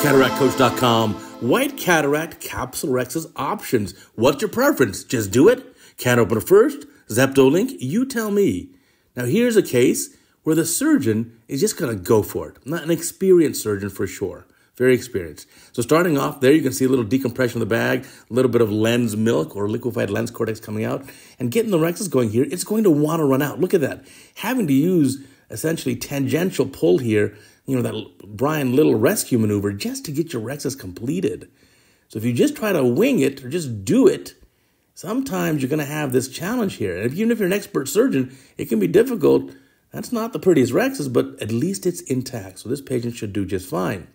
CataractCoach.com. White cataract capsulorhexis options. What's your preference? Just do it? Can opener first? Zepto link? You tell me. Now here's a case where the surgeon is just going to go for it. Not an experienced surgeon for sure. Very experienced. So starting off there, you can see a little decompression of the bag, a little bit of lens milk or liquefied lens cortex coming out. And getting the rhexis going here, it's going to want to run out. Look at that. Having to use essentially tangential pull here, you know, that Brian Little rescue maneuver just to get your rhexis completed. So if you just try to wing it or just do it, sometimes you're going to have this challenge here. And even if you're an expert surgeon, it can be difficult. That's not the prettiest rhexis, but at least it's intact. So this patient should do just fine.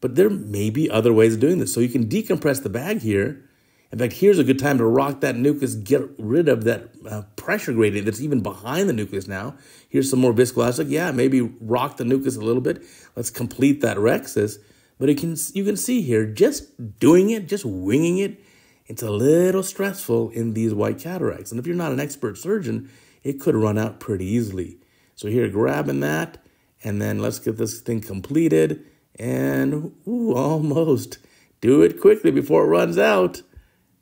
But there may be other ways of doing this. So you can decompress the bag here. In fact, here's a good time to rock that nucleus, get rid of that uh, pressure gradient that's even behind the nucleus now. Here's some more viscoelastic. Yeah, maybe rock the nucleus a little bit. Let's complete that rhexis. But you can, you can see here, just doing it, just winging it, it's a little stressful in these white cataracts. And if you're not an expert surgeon, it could run out pretty easily. So here, grabbing that, and then let's get this thing completed. And ooh, almost. Do it quickly before it runs out.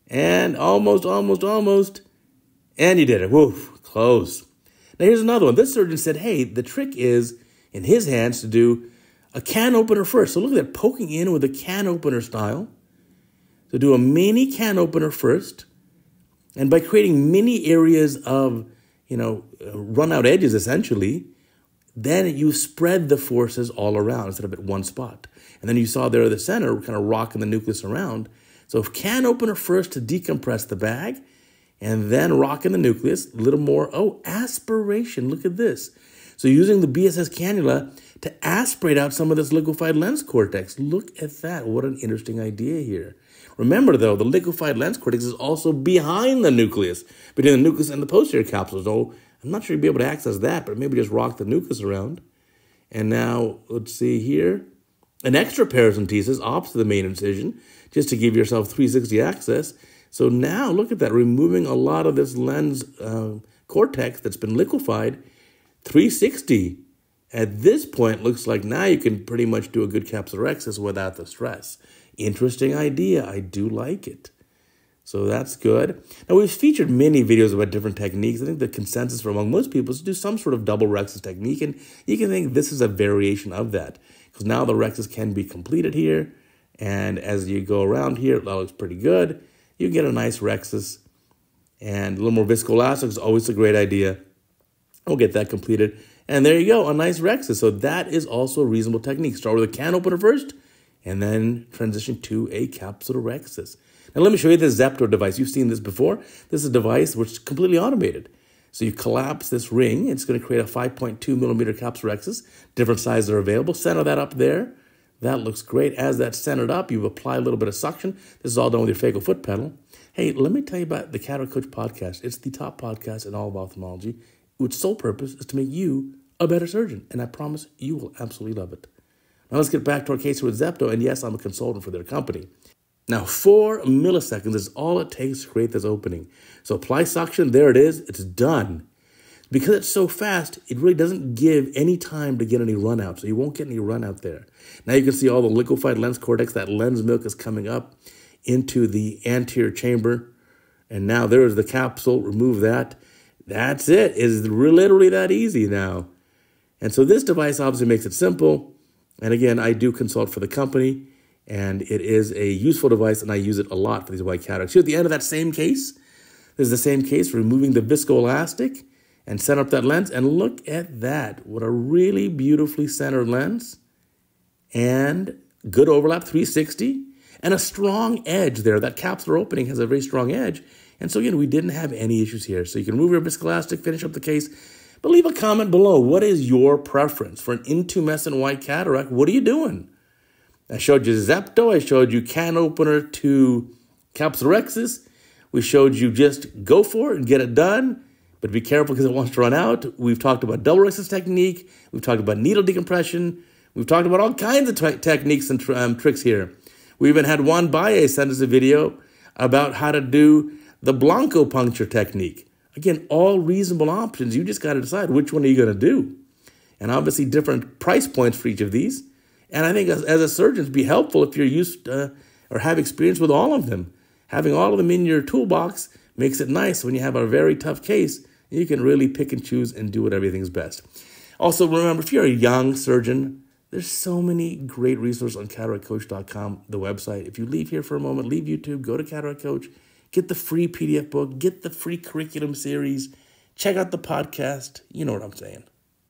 And almost, almost, almost. And you did it. Woof, close. Now here's another one. This surgeon said, hey, the trick is in his hands to do a can opener first. So look at that, poking in with a can opener style. So do a mini can opener first. And by creating mini areas of, you know, run out edges essentially, then you spread the forces all around instead of at one spot. And then you saw there at the center, kind of rocking the nucleus around. So can opener first to decompress the bag, and then rocking the nucleus, a little more, oh, aspiration. Look at this. So using the BSS cannula to aspirate out some of this liquefied lens cortex. Look at that. What an interesting idea here. Remember, though, the liquefied lens cortex is also behind the nucleus, between the nucleus and the posterior capsule. So I'm not sure you'll be able to access that, but maybe just rock the nucleus around. And now, let's see here. An extra paracentesis opposite the main incision, just to give yourself 360 access. So now, look at that, removing a lot of this lens uh, cortex that's been liquefied. 360. At this point, looks like now you can pretty much do a good capsulorhexis without the stress. Interesting idea. I do like it. So that's good. Now, we've featured many videos about different techniques. I think the consensus for among most people is to do some sort of double rhexis technique, and you can think this is a variation of that because now the rhexis can be completed here, and as you go around here, that looks pretty good. You get a nice rhexis, and a little more viscoelastic is always a great idea. We'll get that completed, and there you go, a nice rhexis. So that is also a reasonable technique. Start with a can opener first, and then transition to a capsulorhexis. Now let me show you this Zepto device. You've seen this before. This is a device which is completely automated. So you collapse this ring. It's going to create a 5.2 millimeter capsulorhexis. Different sizes are available. Center that up there. That looks great. As that's centered up, you apply a little bit of suction. This is all done with your phaco foot pedal. Hey, let me tell you about the Cataract Coach podcast. It's the top podcast in all of ophthalmology. Its sole purpose is to make you a better surgeon, and I promise you will absolutely love it. Now let's get back to our case with Zepto, and yes, I'm a consultant for their company. Now, four milliseconds is all it takes to create this opening. So apply suction, there it is, it's done. Because it's so fast, it really doesn't give any time to get any run out, so you won't get any run out there. Now you can see all the liquefied lens cortex, that lens milk is coming up into the anterior chamber. And now there's the capsule, remove that. That's it. It's literally that easy now. And so this device obviously makes it simple. And again, I do consult for the company and it is a useful device, and I use it a lot for these white cataracts. Here at the end of that same case, there's the same case, removing the viscoelastic and set up that lens, and look at that. What a really beautifully centered lens, and good overlap, 360, and a strong edge there. That capsular opening has a very strong edge, and so again, we didn't have any issues here. So you can remove your viscoelastic, finish up the case, but leave a comment below. What is your preference for an intumescent white cataract? What are you doing? I showed you Zepto. I showed you can opener to capsulorhexis. We showed you just go for it and get it done, but be careful because it wants to run out. We've talked about double rhexis technique. We've talked about needle decompression. We've talked about all kinds of techniques and um, tricks here. We even had Juan Baye send us a video about how to do the Blanco puncture technique. Again, all reasonable options. You just got to decide which one are you going to do. And obviously different price points for each of these. And I think as, as a surgeon, it'd be helpful if you're used uh, or have experience with all of them. Having all of them in your toolbox makes it nice when you have a very tough case. You can really pick and choose and do what everything's best. Also, remember if you're a young surgeon, there's so many great resources on cataractcoach.com, the website. If you leave here for a moment, leave YouTube, go to Cataract Coach, get the free PDF book, get the free curriculum series, check out the podcast. You know what I'm saying.